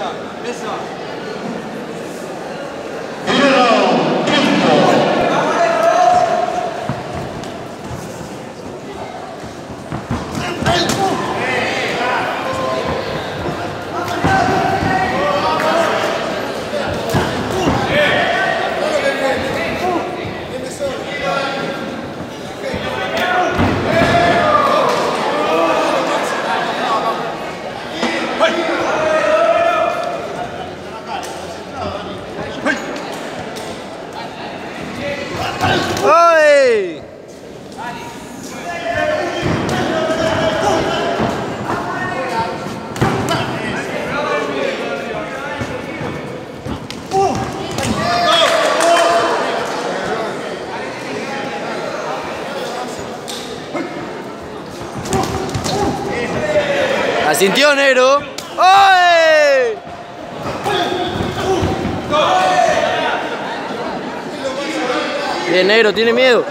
したメスは sintió negro. ¡Ay! Bien, negro, tiene miedo.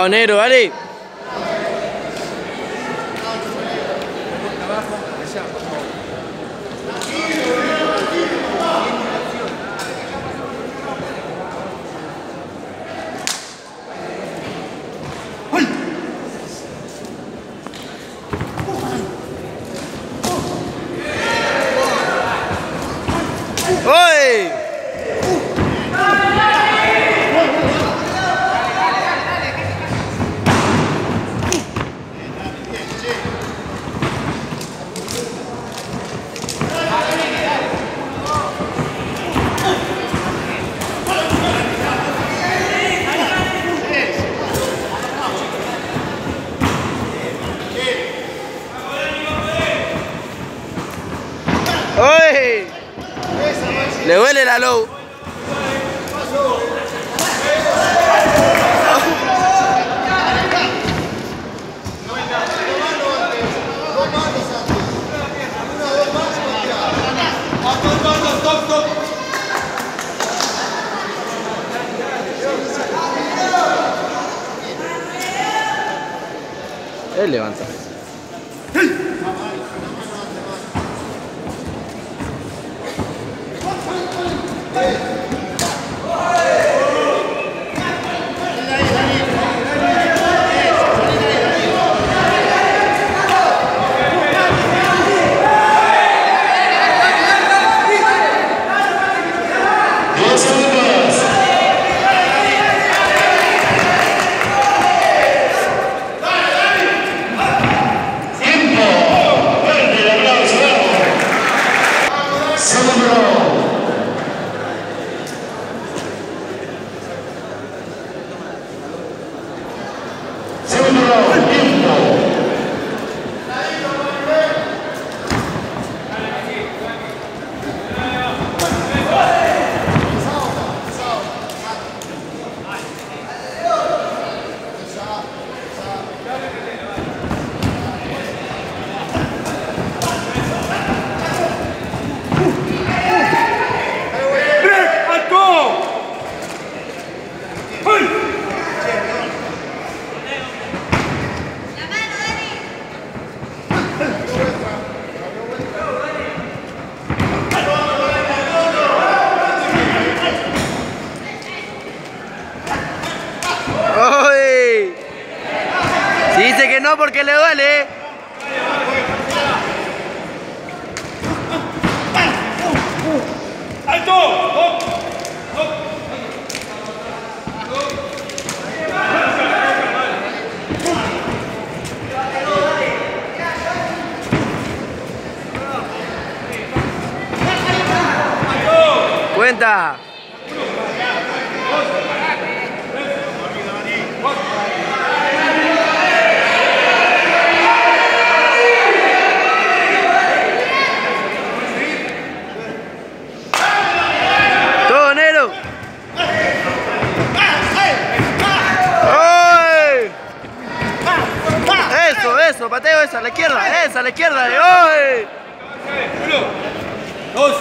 Habanero, dale. Oi! Le huele la low. Él levanta. Que no porque le duele. Cuenta. Mateo, esa, a la izquierda, esa, a la izquierda. ¡Ay! Uno, dos.